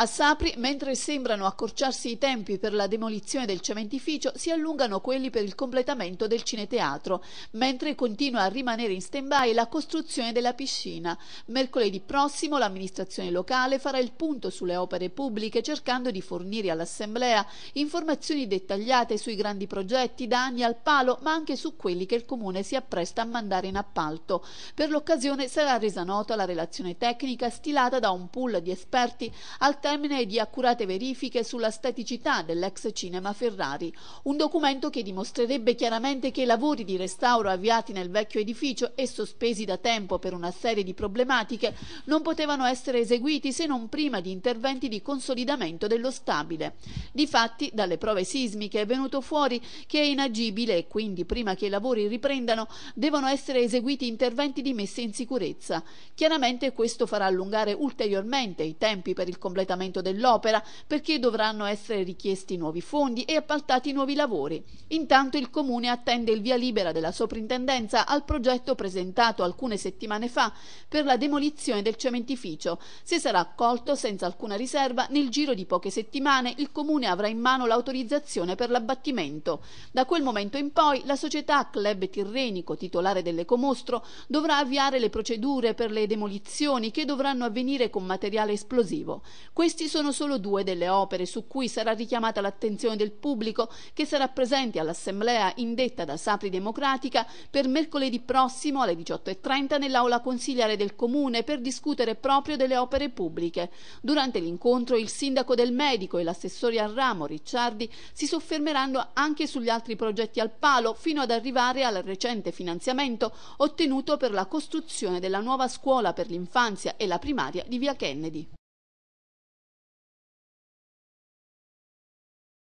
A Sapri, mentre sembrano accorciarsi i tempi per la demolizione del cementificio, si allungano quelli per il completamento del cineteatro, mentre continua a rimanere in stand-by la costruzione della piscina. Mercoledì prossimo l'amministrazione locale farà il punto sulle opere pubbliche cercando di fornire all'Assemblea informazioni dettagliate sui grandi progetti da anni al palo, ma anche su quelli che il Comune si appresta a mandare in appalto. Per l'occasione sarà resa nota la relazione tecnica stilata da un pool di esperti al termine di accurate verifiche sulla staticità dell'ex cinema Ferrari, un documento che dimostrerebbe chiaramente che i lavori di restauro avviati nel vecchio edificio e sospesi da tempo per una serie di problematiche non potevano essere eseguiti se non prima di interventi di consolidamento dello stabile. Difatti, dalle prove sismiche è venuto fuori che è inagibile e quindi prima che i lavori riprendano devono essere eseguiti interventi di messa in sicurezza. Chiaramente questo farà allungare ulteriormente i tempi per il completamento completamento dell'opera perché dovranno essere richiesti nuovi fondi e appaltati nuovi lavori. Intanto il Comune attende il via libera della soprintendenza al progetto presentato alcune settimane fa per la demolizione del cementificio. Se sarà accolto senza alcuna riserva, nel giro di poche settimane il Comune avrà in mano l'autorizzazione per l'abbattimento. Da quel momento in poi la società Club Tirrenico, titolare dell'Ecomostro, dovrà avviare le procedure per le demolizioni che dovranno avvenire con materiale esplosivo. Questi sono solo due delle opere su cui sarà richiamata l'attenzione del pubblico che sarà presente all'assemblea indetta da Sapri Democratica per mercoledì prossimo alle 18.30 nell'aula consigliare del comune per discutere proprio delle opere pubbliche. Durante l'incontro il sindaco del medico e l'assessore al ramo Ricciardi si soffermeranno anche sugli altri progetti al palo fino ad arrivare al recente finanziamento ottenuto per la costruzione della nuova scuola per l'infanzia e la primaria di via Kennedy.